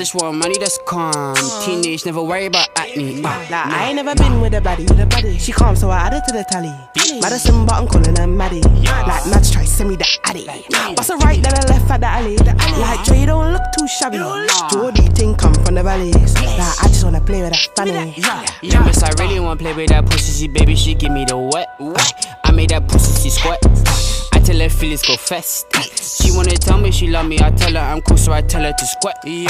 just want money that's calm. Teenage, never worry about acne. Uh, Like, I ain't never been with a baddie. She calm, so I added to the tally. Madison, but I'm calling her Maddie. Like, Mads try send me the addy. Bust a right, then I left at the alley. Like, Dre don't look too shabby. Jordy think come from the valleys. Like, I just wanna play with that fanny. Yeah, yeah. miss, I really wanna play with that pussy. She, baby, she give me the wet. I made that pussy, she squat. I tell her feelings go fast. She wanna tell me she love me. I tell her I'm cool, so I tell her to squat. Yeah.